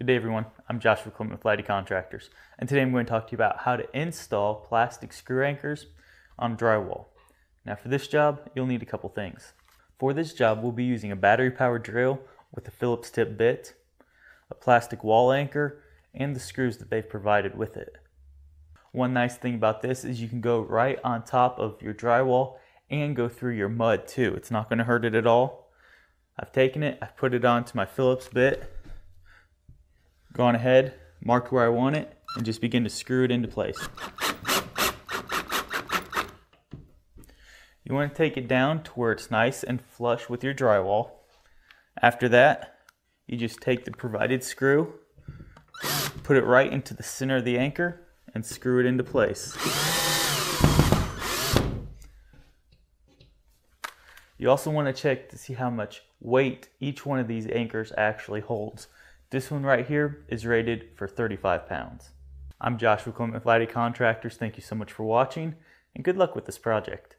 Good day everyone, I'm Joshua Clement with Lighty Contractors and today I'm going to talk to you about how to install plastic screw anchors on drywall. Now for this job you'll need a couple things. For this job we'll be using a battery powered drill with a Phillips tip bit, a plastic wall anchor, and the screws that they've provided with it. One nice thing about this is you can go right on top of your drywall and go through your mud too. It's not going to hurt it at all. I've taken it, I've put it onto my Phillips bit gone ahead, marked where I want it, and just begin to screw it into place. You want to take it down to where it's nice and flush with your drywall. After that, you just take the provided screw, put it right into the center of the anchor, and screw it into place. You also want to check to see how much weight each one of these anchors actually holds. This one right here is rated for 35 pounds. I'm Joshua Clement with Lighty Contractors. Thank you so much for watching and good luck with this project.